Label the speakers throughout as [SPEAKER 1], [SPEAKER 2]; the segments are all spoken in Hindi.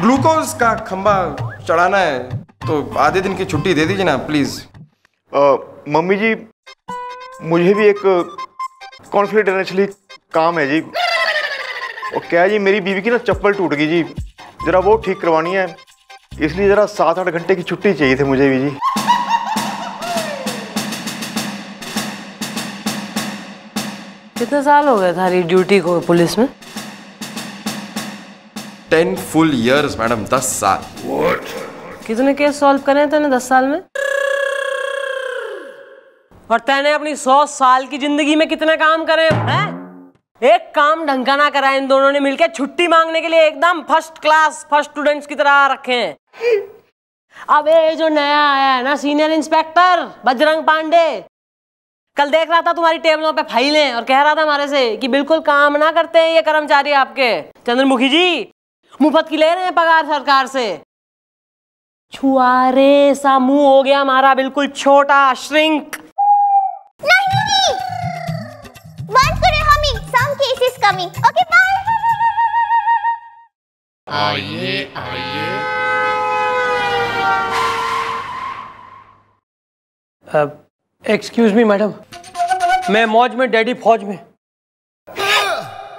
[SPEAKER 1] ग्लूकोज का खंबा चढ़ाना है तो आधे दिन की छुट्टी दे दीजिए ना प्लीज़
[SPEAKER 2] मम्मी जी मुझे भी एक कॉन्फिडेंशियली काम है जी। और क्या है जी मेरी बीवी की ना चप्पल टूट गई जी। जरा वो ठीक करवानी है। इसलिए जरा सात आठ घंटे की छुट्टी चाहिए थी मुझे भी जी।
[SPEAKER 3] कितने साल हो गए थारी ड्यूटी को पुलिस में?
[SPEAKER 1] टेन फुल इयर्स मैडम दस साल।
[SPEAKER 3] कितने केस सॉल्व करे हैं तूने दस साल में? और तैने अपनी सौ साल की ज़िंदगी में कितने काम करे हैं? एक काम ढंग का ना करा इन दोनों ने मिलकर छुट्टी मांगने के लिए एकदम फ़र्स्ट क्लास फ़र्स्ट स्टूडेंट्स की तरह रखे हैं। अब ये जो नया आया है ना सीनियर इंस्पेक्टर बजरंग पांडे। कल देख रहा था तुम्हारी टेबलों पे फाइलें और कह रहा था हमारे से कि बिल्कुल काम ना करते हैं ये कर्मचारी आपके। चंद्रमुखी जी मुफ़्त की ले रहे हैं पगार सरकार से। छुआरे सा मुँह हो गया हमारा बिल्कुल छोटा श्रिंक।
[SPEAKER 4] नहीं नहीं बंद करें हम some cases coming okay bye
[SPEAKER 3] excuse me madam मैं मौज में डैडी फौज में।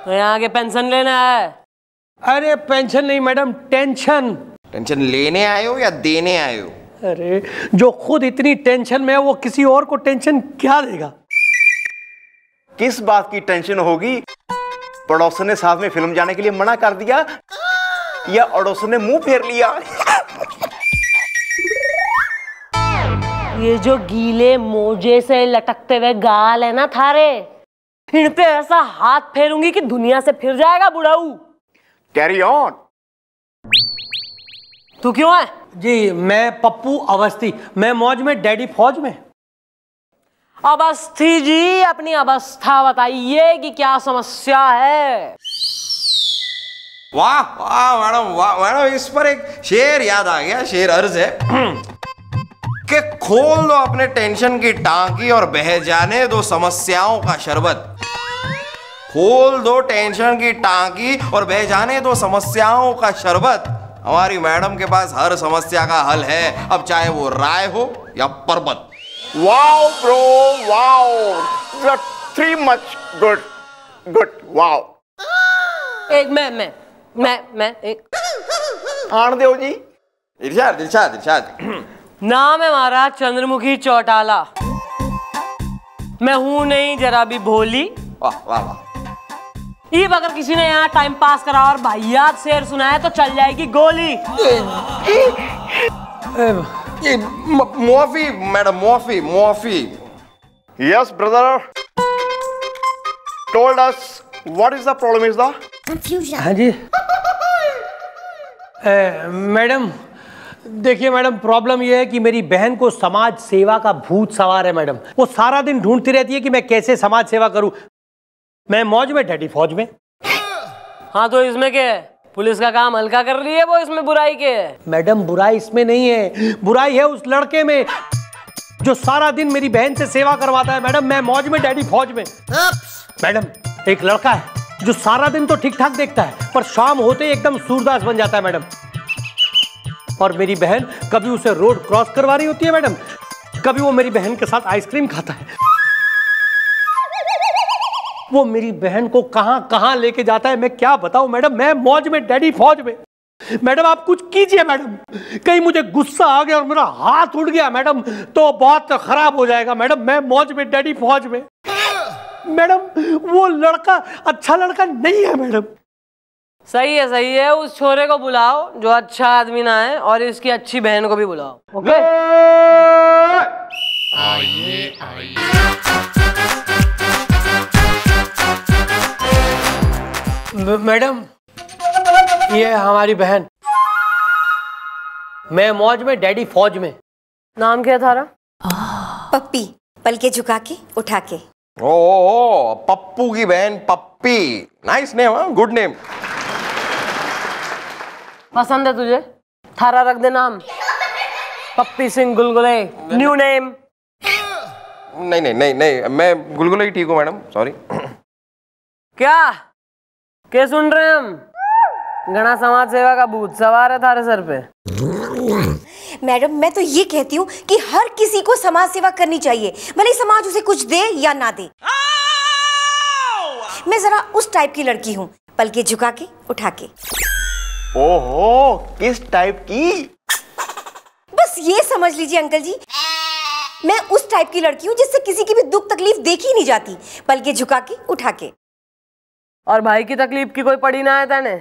[SPEAKER 3] यहाँ आगे पेंशन लेना है। अरे पेंशन नहीं मैडम टेंशन।
[SPEAKER 1] टेंशन लेने आए हो या देने आए हो?
[SPEAKER 3] अरे जो खुद इतनी टेंशन में है वो किसी और को टेंशन क्या देगा?
[SPEAKER 2] किस बात की टेंशन होगी? पड़ोसन ने साथ में फ़िल्म जाने के लिए मना कर दिया या अड़ोसन ने मुँह फेर लिया?
[SPEAKER 3] ये जो गीले मोजे से लटकते हुए गाल है ना थारे इन पे ऐसा हाथ फेरूँगी कि दुनिया से फिर जाएगा बुढ़ाऊ।
[SPEAKER 2] कैरी ऑन
[SPEAKER 3] तू क्यों है? जी मैं पप्पू अवस्थी। मैं मौज में डैडी फौज में। अवस्थी जी अपनी अवस्था बताइए कि क्या समस्या है?
[SPEAKER 1] वाह वाह मैडम वाह मैडम इस पर एक शेर याद आ गया शेर अर्ज़ है। कि खोल दो अपने टेंशन की टांकी और बह जाने दो समस्याओं का शरबत। खोल दो टेंशन की टांकी और बह जाने दो समस्याओं का शरबत। हमारी मैडम के पास हर समस्या का हल है। अब चाहे वो राय हो या पर्वत।
[SPEAKER 2] Wow bro wow three much good good wow
[SPEAKER 3] एक मैं मैं मैं मैं एक।
[SPEAKER 2] आन दो जी।
[SPEAKER 1] इरशाद इरशाद इरशाद
[SPEAKER 3] नाम है हमारा चंद्रमुखी चौटाला। मैं हूँ नहीं जरा भी भोली।
[SPEAKER 1] वाह वाह वाह।
[SPEAKER 3] ईब अगर किसी ने यहाँ टाइम पास करा और भाइयात शेर सुनाया तो चल जाएगी गोली।
[SPEAKER 1] ये मुआफी मैडम मुआफी मुआफी।
[SPEAKER 2] Yes brother told us what is the problem is the
[SPEAKER 4] confusion
[SPEAKER 3] हाँ जी। मैडम देखिए मैडम प्रॉब्लम यह है कि मेरी बहन को समाज सेवा का भूत सवार है मैडम। वो सारा दिन ढूंढती रहती है कि मैं कैसे समाज सेवा करूँ। मैं मौज में डैडी फौज में। हाँ तो इसमें क्या है? पुलिस का काम हल्का कर रही है वो इसमें बुराई के? है मैडम बुराई इसमें नहीं है। बुराई है उस लड़के में जो सारा दिन मेरी बहन से सेवा करवाता है। मैडम मैं मौज में डैडी फौज में। मैडम एक लड़का है जो सारा दिन तो ठीक ठाक देखता है पर शाम होते ही एकदम सूरदास बन जाता है मैडम। और मेरी बहन कभी उसे रोड क्रॉस करवा रही होती है मैडम। कभी वो मेरी बहन के साथ आइसक्रीम खाता है। वो मेरी बहन को कहाँ कहाँ लेके जाता है मैं क्या बताऊँ मैडम? मैं मौज में डैडी फौज में। मैडम आप कुछ कीजिए मैडम। कहीं मुझे गुस्सा आ गया और मेरा हाथ उड़ गया मैडम तो बहुत खराब हो जाएगा मैडम। मैं मौज में डैडी फौज में। मैडम वो लड़का अच्छा लड़का नहीं है मैडम। सही है सही है। उस छोरे को बुलाओ जो अच्छा आदमी ना है और इसकी अच्छी बहन को भी बुलाओ ओके? म- मैडम ये हमारी बहन। मैं मौज में डैडी फौज में। नाम क्या था रहा
[SPEAKER 5] पप्पी पल के झुका के उठा के
[SPEAKER 1] ओ, ओ, ओ पप्पू की बहन Pappi. Nice name good name
[SPEAKER 3] पसंद है तुझे? थारा रख दे नाम। पप्पी सिंह गुलगुले। न्यू नेम
[SPEAKER 1] नहीं। नहीं नहीं नहीं मैं गुलगुला ही ठीक हूँ मैडम सॉरी
[SPEAKER 3] क्या? क्या सुन रहे हैं हम?
[SPEAKER 6] घना समाज सेवा का भूत सवार है थारे सर पे।
[SPEAKER 4] मैडम मैं तो ये कहती हूँ कि हर किसी को समाज सेवा करनी चाहिए। भले समाज उसे कुछ दे या ना दे। मैं जरा उस टाइप की लड़की हूँ पलके झुका के उठा के।
[SPEAKER 2] ओहो किस टाइप की?
[SPEAKER 4] बस ये समझ लीजिए अंकल जी। मैं उस टाइप की लड़की हूँ जिससे किसी की भी दुख तकलीफ़ देखी नहीं जाती। पलके झुका के उठा के।
[SPEAKER 6] और भाई की तकलीफ़ की कोई पड़ी ना है तेने?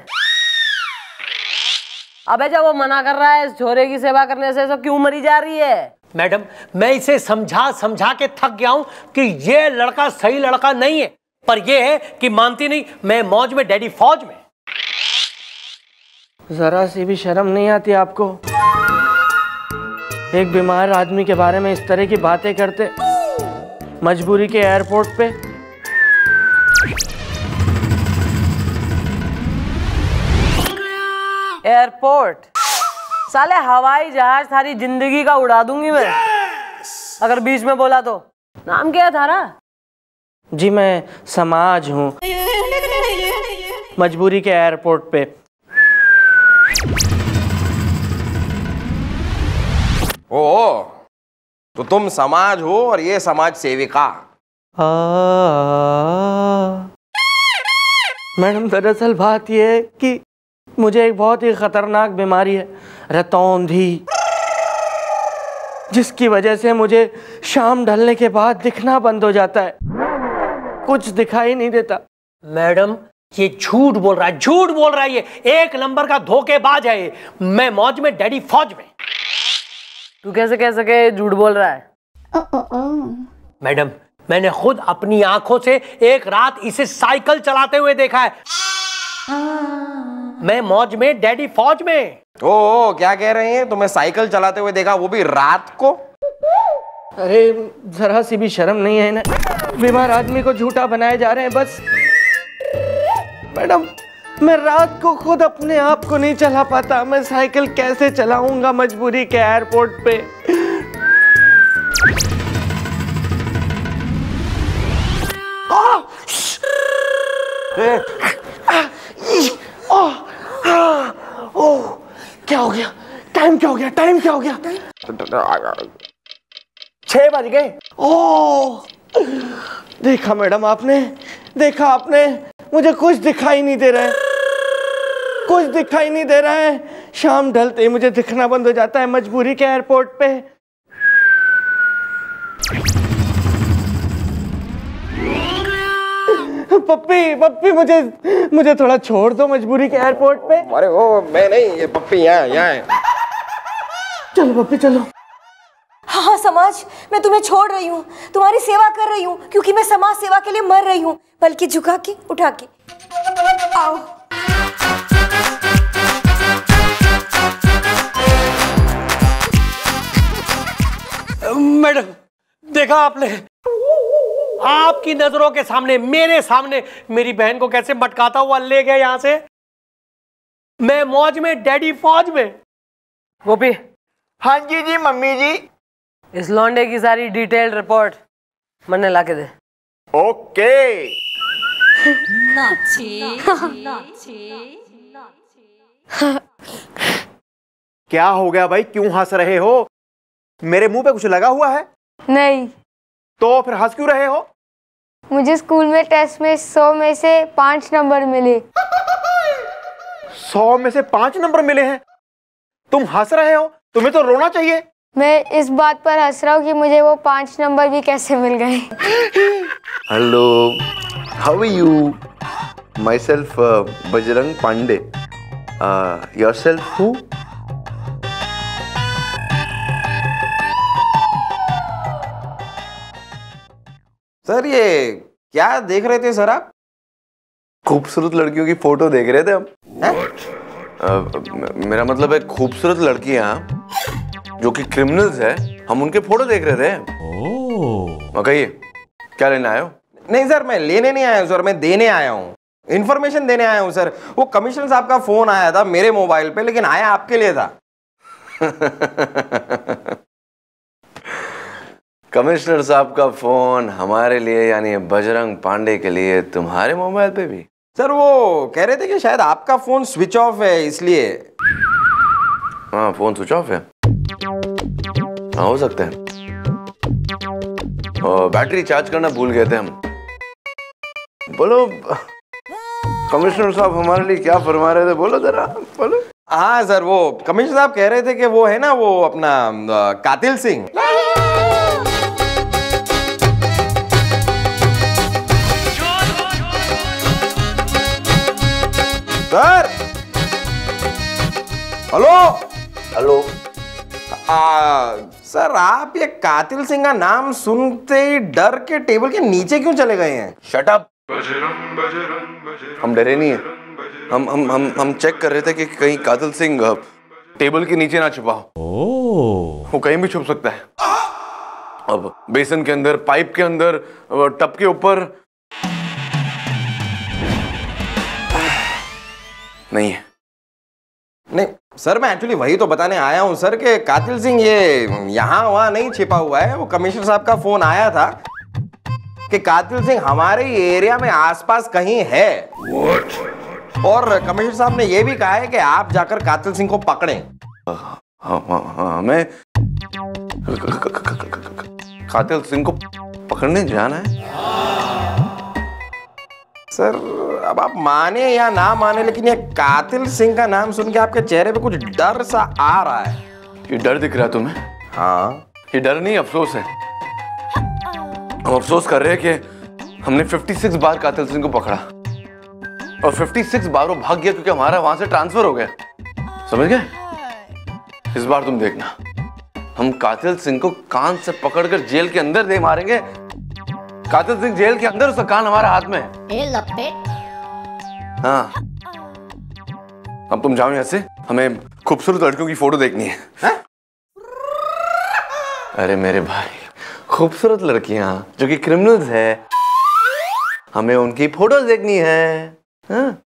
[SPEAKER 6] अबे जब वो मना कर रहा है इस छोरे की सेवा करने से तो क्यों मरी जा रही है?
[SPEAKER 7] मैडम मैं इसे समझा समझा के थक गया हूँ कि ये लड़का सही लड़का नहीं है। पर यह है कि मानती नहीं मैं मौज में डैडी फौज में।
[SPEAKER 6] जरा सी भी शर्म नहीं आती आपको? एक बीमार आदमी के बारे में इस तरह की बातें करते मजबूरी के एयरपोर्ट पे? एयरपोर्ट। साले हवाई जहाज़ सारी ज़िंदगी का उड़ा दूँगी मैं। अगर बीच में बोला तो। नाम क्या है थारा जी मैं समाज हूँ। मजबूरी के एयरपोर्ट पे।
[SPEAKER 1] ओ तो तुम समाज हो और ये समाज सेविका।
[SPEAKER 6] मैडम दरअसल बात यह है कि मुझे एक बहुत ही खतरनाक बीमारी है रतौंधी। जिसकी वजह से मुझे शाम ढलने के बाद दिखना बंद हो जाता है। कुछ दिखाई नहीं देता।
[SPEAKER 7] मैडम ये झूठ बोल रहा है झूठ बोल रहा है ये। एक नंबर का धोखेबाज है मैं मौज में डैडी फौज में।
[SPEAKER 6] तू कैसे कह सके झूठ बोल रहा है?
[SPEAKER 7] मैडम मैंने खुद अपनी आँखों से एक रात इसे साइकिल चलाते हुए देखा है। मैं मौज में डैडी फौज में।
[SPEAKER 1] ओ, ओ क्या कह रहे हैं? तुम्हें साइकिल चलाते हुए देखा वो भी रात को?
[SPEAKER 6] अरे जरा सी भी शर्म नहीं है ना? बीमार आदमी को झूठा बनाए जा रहे हैं बस। मैडम मैं रात को खुद अपने आप को नहीं चला पाता। मैं साइकिल कैसे चलाऊँगा मजबूरी के एयरपोर्ट पे? टाइम क्या हो गया? टाइम क्या हो गया? छह बज गए। ओ! देखा मैडम आपने, देखा आपने। मुझे कुछ दिखाई नहीं दे रहा है। कुछ दिखाई नहीं दे रहा है। शाम ढलते मुझे दिखना बंद हो जाता है मजबूरी के एयरपोर्ट पे। पप्पी पप्पी, मुझे मुझे थोड़ा छोड़ दो मजबूरी के एयरपोर्ट पे।
[SPEAKER 1] अरे ओ मैं नहीं, ये पप्पी यहाँ यहाँ है।
[SPEAKER 6] चलो पप्पी चलो।
[SPEAKER 4] हाँ हाँ समाज मैं तुम्हें छोड़ रही हूँ। तुम्हारी सेवा कर रही हूँ क्योंकि मैं समाज सेवा के लिए मर रही हूँ। बल्कि झुका के उठा के। आओ।
[SPEAKER 7] मैडम देखा आपने? आपकी नज़रों के सामने मेरे सामने मेरी बहन को कैसे मटकाता हुआ ले गया यहाँ से? मैं मौज में डैडी फौज में।
[SPEAKER 6] गोपी
[SPEAKER 2] हाँ जी जी मम्मी जी।
[SPEAKER 6] इस लौंडे की सारी डिटेल रिपोर्ट मैंने ला के दे।
[SPEAKER 2] ओके। क्या हो गया भाई? क्यों हंस रहे हो? मेरे मुँह पे कुछ लगा हुआ है?
[SPEAKER 8] नहीं।
[SPEAKER 2] तो फिर हंस क्यों रहे हो?
[SPEAKER 8] मुझे स्कूल में टेस्ट में सौ में से पाँच नंबर मिले।
[SPEAKER 2] सौ में से पाँच नंबर मिले हैं? तुम हंस रहे हो? तुम्हें तो रोना चाहिए।
[SPEAKER 8] मैं इस बात पर हंस रहा हूँ कि मुझे वो पाँच नंबर भी कैसे मिल गए।
[SPEAKER 9] Hello how are you myself Bajrang Pandey. Yourself who
[SPEAKER 1] sir ये क्या देख रहे थे सर आप?
[SPEAKER 9] खूबसूरत लड़कियों की फ़ोटो देख रहे थे हम। म- मेरा मतलब है खूबसूरत लड़कियाँ जो कि क्रिमिनल्स है हम उनके फ़ोटो देख रहे थे। कहिए क्या लेने आए हो?
[SPEAKER 1] नहीं सर मैं लेने नहीं आया हूँ सर मैं देने आया हूँ। इन्फॉर्मेशन देने आया हूँ सर। वो कमिश्नर साहब का फ़ोन आया था मेरे मोबाइल पे लेकिन आया आपके लिए था।
[SPEAKER 9] कमिश्नर साहब का फ़ोन हमारे लिए यानी बजरंग पांडे के लिए तुम्हारे मोबाइल पे भी?
[SPEAKER 1] सर वो कह रहे थे कि शायद आपका फ़ोन स्विच ऑफ़ है इसलिए।
[SPEAKER 9] हाँ फ़ोन स्विच ऑफ़ है। हाँ हो सकता है। बैटरी चार्ज करना भूल गए थे हम। बोलो कमिश्नर साहब हमारे लिए क्या फरमा रहे थे? बोलो जरा बोलो।
[SPEAKER 1] हाँ सर वो कमिश्नर साहब कह रहे थे कि वो है ना वो अपना Katil Singh. Sir! Hello!
[SPEAKER 9] Hello.
[SPEAKER 1] आ, सर आप ये कातिल सिंह का नाम सुनते ही डर के टेबल के नीचे क्यों चले गए हैं?
[SPEAKER 9] शट अप हम डरे नहीं है। हम हम हम हम चेक कर रहे थे कि कहीं कातिल सिंह टेबल के नीचे ना छुपा हो। वो कहीं भी छुप सकता है। अब बेसन के अंदर पाइप के अंदर टब के ऊपर। नहीं है।
[SPEAKER 1] नहीं सर मैं एक्चुअली वही तो बताने आया हूँ सर कि कातिल सिंह ये यहाँ वहाँ नहीं छिपा हुआ है। वो कमिश्नर साहब का फ़ोन आया था कि कातिल सिंह हमारे एरिया में आसपास कहीं है। What? और कमिश्नर साहब ने ये भी कहा है कि आप जाकर कातिल सिंह को पकड़ें।
[SPEAKER 9] हाँ हाँ हाँ हमें कातिल सिंह को पकड़ने जाना है।
[SPEAKER 1] सर अब आप माने या ना माने लेकिन ये कातिल सिंह का नाम सुन के आपके चेहरे पे कुछ डर सा आ रहा है।
[SPEAKER 9] ये डर दिख रहा है तुम्हें?
[SPEAKER 1] हाँ।
[SPEAKER 9] ये डर नहीं अफसोस है। हम अफसोस कर रहे हैं कि हमने 56 बार कातिल सिंह को पकड़ा। और 56 बार वो भाग गया क्योंकि हमारा वहाँ से ट्रांसफ़र हो गया। समझ गए? इस बार तुम देखना। हम कातिल सिंह को कान से पकड़कर जेल के अंदर दे मारेंगे। कातिल सिंह जेल के अंदर उसका कान हमारे हाथ में है। हाँ। अब तुम जाओ यहाँ से। हमें खूबसूरत लड़कियों की फ़ोटो देखनी है। हाँ? अरे मेरे भाई खूबसूरत लड़कियाँ जो कि क्रिमिनल्स है। हमें उनकी फ़ोटो देखनी है। हाँ?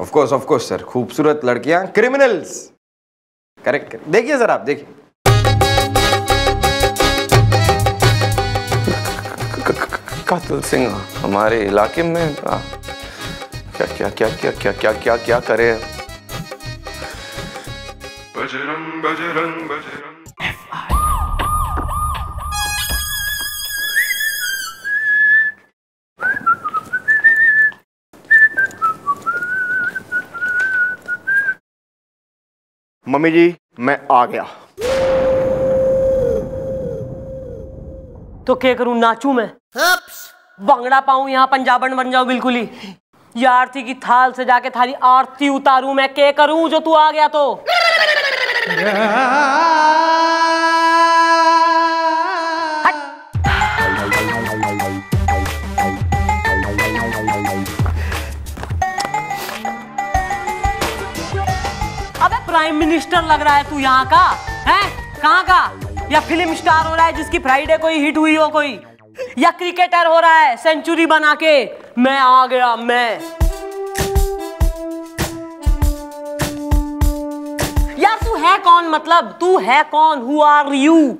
[SPEAKER 1] Of course of course sir खूबसूरत लड़कियाँ क्रिमिनल्स करेक्ट देखिए सर आप देखिए।
[SPEAKER 9] कातिल सिंह हमारे इलाके में आ, क्या क्या क्या क्या क्या क्या क्या क्या करे?
[SPEAKER 10] बजरंग बजरंग बजरंग।
[SPEAKER 2] मम्मी जी मैं आ गया।
[SPEAKER 3] तो क्या करूँ नाचू मैं? बांगड़ा पाऊँ यहाँ पंजाबन बन जाऊँ बिल्कुल ही। ये आरती की थाल से जाके थारी आरती उतारू मैं, क्या करूँ जो तू आ गया तो? अबे प्राइम मिनिस्टर लग रहा है तू यहाँ का, है? कहाँ का? या फ़िल्म स्टार हो रहा है जिसकी फ्राइडे कोई हिट हुई हो कोई? या क्रिकेटर हो रहा है सेंचुरी बना के? मैं आ गया, मैं। यार, तू है कौन? मतलब तू है कौन? Who are you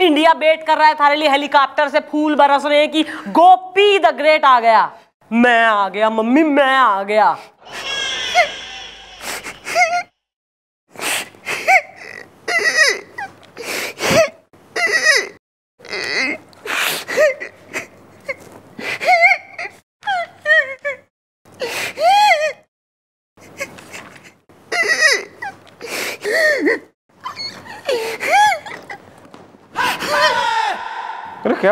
[SPEAKER 3] India bet कर रहा है थारे लिए हेलीकॉप्टर से फूल बरस रहे हैं कि। गोपी द ग्रेट आ गया। मैं आ गया, मम्मी, मैं आ गया।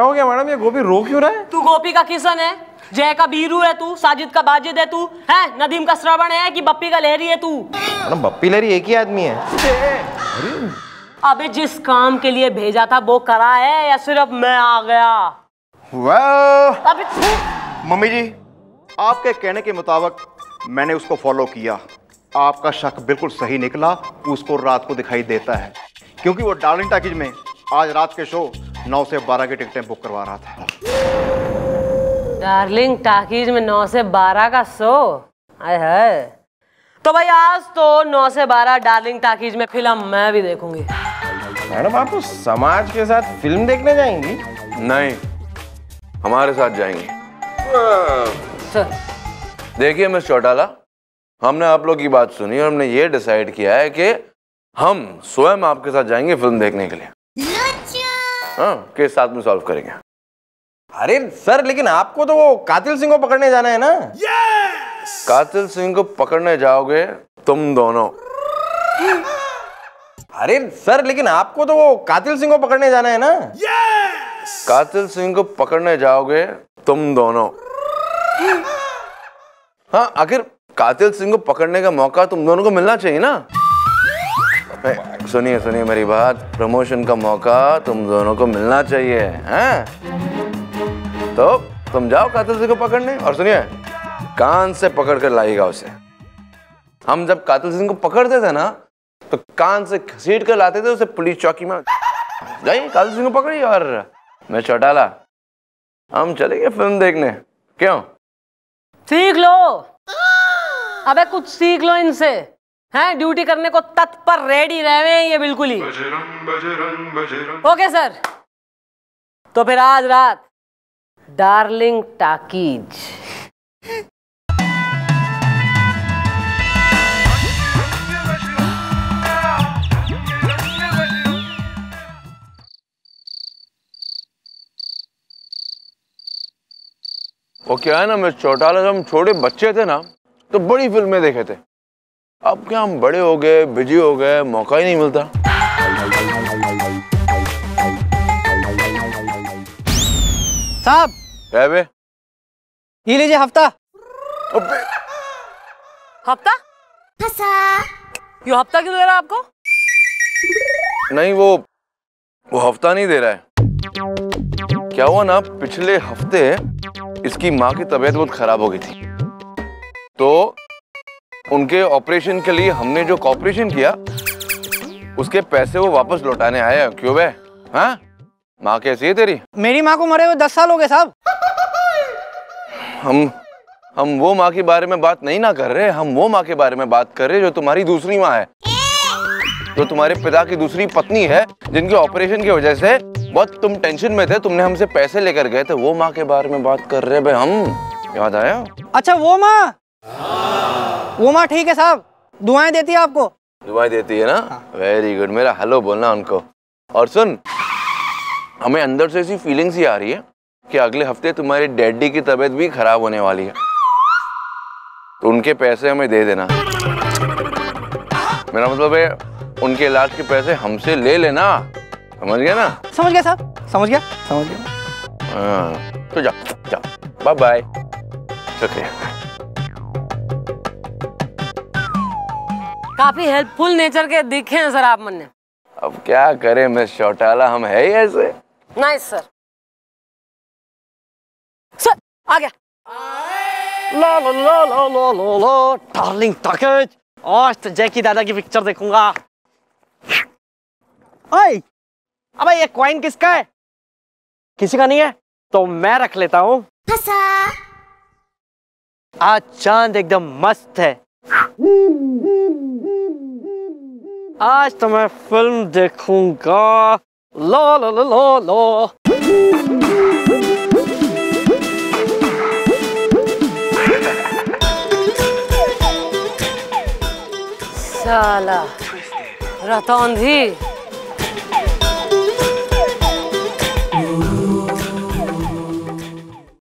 [SPEAKER 1] क्या हो गया मैडम? ये गोभी रो क्यों रहा है?
[SPEAKER 3] तू गोपी का किशन है। जय का बीरू है तू साजिद का बाजिद है तू। है नदीम का श्रवण है कि बप्पी का लहरी है तू?
[SPEAKER 1] मैडम बप्पी लहरी एक ही आदमी है।
[SPEAKER 3] अबे जिस काम के लिए भेजा था वो करा है या सिर्फ़ मैं आ गया?
[SPEAKER 2] वाह
[SPEAKER 3] अबे
[SPEAKER 2] मम्मी जी आपके कहने के मुताबिक मैंने उसको फॉलो किया। आपका शक बिल्कुल सही निकला उसको रात को दिखाई देता है। क्योंकि वो डार्लिंग टाकीज में आज रात के शो 9 से 12 की टिकटें बुक करवा रहा था।
[SPEAKER 3] डार्लिंग टाकीज में नौ से 12 का शो? आय है तो भाई आज तो 9 से 12 डार्लिंग टाकीज में फ़िल्म मैं भी देखूँगी।
[SPEAKER 1] मैडम आप तो समाज के साथ फ़िल्म देखने जाएँगी?
[SPEAKER 9] नहीं हमारे साथ जाएँगे। देखिए मिस चौटाला हमने आप लोग की बात सुनी और हमने ये डिसाइड किया है कि हम स्वयं आपके साथ जाएँगे फ़िल्म देखने के लिए। हाँ केस साथ में सॉल्व करेंगे।
[SPEAKER 1] अरे सर लेकिन आपको तो वो कातिल सिंह को पकड़ने जाना है ना? Yes!
[SPEAKER 9] कातिल सिंह को पकड़ने जाओगे तुम दोनों।
[SPEAKER 1] अरे सर लेकिन आपको तो वो कातिल सिंह को पकड़ने जाना है ना? Yes!
[SPEAKER 9] कातिल सिंह को पकड़ने जाओगे तुम दोनों। हाँ आखिर कातिल सिंह को पकड़ने का मौका तुम दोनों को मिलना चाहिए ना? सुनिए सुनिए मेरी बात। प्रमोशन का मौका तुम दोनों को मिलना चाहिए, हैं? तो तुम जाओ कातिल सिंह को पकड़ने और सुनिए, कान से पकड़ कर लाइएगा उसे। हम जब कातिल सिंह को पकड़ते थे ना तो कान से घसीट कर लाते थे उसे पुलिस चौकी में। जाइए, कातिल सिंह को पकड़िए और मैं चौटाला। हम चलेंगे फ़िल्म देखने। क्यों?
[SPEAKER 3] सीख लो। अबे कुछ सीख लो इनसे। हैं? ड्यूटी करने को तत्पर रेडी रहे हैं ये बिल्कुल ही।
[SPEAKER 11] बजरंग बजरंग बजरंग।
[SPEAKER 3] ओके सर तो फिर आज रात डार्लिंग टाकीज
[SPEAKER 9] वो क्या है ना मैं चौटाला जब हम छोटे बच्चे थे ना तो बड़ी फ़िल्में देखे थे। अब क्या हम बड़े हो गए बिज़ी हो गए मौका ही नहीं मिलता।
[SPEAKER 12] साहब।
[SPEAKER 9] है बे।
[SPEAKER 12] ये लीजिए हफ़्ता।
[SPEAKER 9] अबे
[SPEAKER 3] हफ़्ता? यो हफ़्ता क्यों दे रहा है आपको?
[SPEAKER 9] नहीं वो वो हफ़्ता नहीं दे रहा है। क्या हुआ ना पिछले हफ़्ते इसकी माँ की तबीयत बहुत खराब हो गई थी। तो उनके ऑपरेशन के लिए हमने जो कॉपरेशन किया उसके पैसे वो वापस लौटाने आए हैं। क्यों बे? हाँ? माँ कैसी है तेरी?
[SPEAKER 12] मेरी माँ को मरे हुए दस साल हो गए साहब।
[SPEAKER 9] हम हम वो माँ के बारे में बात नहीं ना कर रहे। हम वो माँ के बारे में बात कर रहे जो तुम्हारी दूसरी माँ है। जो तुम्हारे पिता की दूसरी पत्नी है जिनके ऑपरेशन की वजह से बहुत तुम टेंशन में थे। तुमने हमसे पैसे लेकर गए थे। वो माँ के बारे में बात कर रहे भाई हम। याद आया?
[SPEAKER 12] अच्छा वो माँ? वो माँ ठीक है साहब। दुआएँ देती है आपको?
[SPEAKER 9] दुआई देती है ना? वेरी गुड मेरा हेलो बोलना उनको। और सुन हमें अंदर से ऐसी फीलिंग्स ही आ रही है कि अगले हफ़्ते तुम्हारे डैडी की तबीयत भी खराब होने वाली है। तो उनके पैसे हमें दे देना। मेरा मतलब है उनके इलाज के पैसे हमसे ले लेना। समझ गया ना?
[SPEAKER 12] समझ गया साहब। समझ गया। समझ गया।
[SPEAKER 9] हाँ। तो जा जा। बाय बाय शुक्रिया
[SPEAKER 3] काफ़ी हेल्पफुल नेचर के दिखे हैं सर आप मन
[SPEAKER 9] अब क्या करें मिस चौटाला हम है ही ऐसे।
[SPEAKER 3] नाइस सर सर आ गया।
[SPEAKER 12] ला ला ला ला ला ला ला डार्लिंग टॉकेज आज तो जैकी दादा की पिक्चर देखूँगा। ओए अबे ये कॉइन किसका है? किसी का नहीं है? तो मैं रख लेता हूँ। आज चाँद एकदम मस्त है। आज तो मैं फ़िल्म देखूँगा। लो लो लो लो लो।
[SPEAKER 3] साला रतौंधी।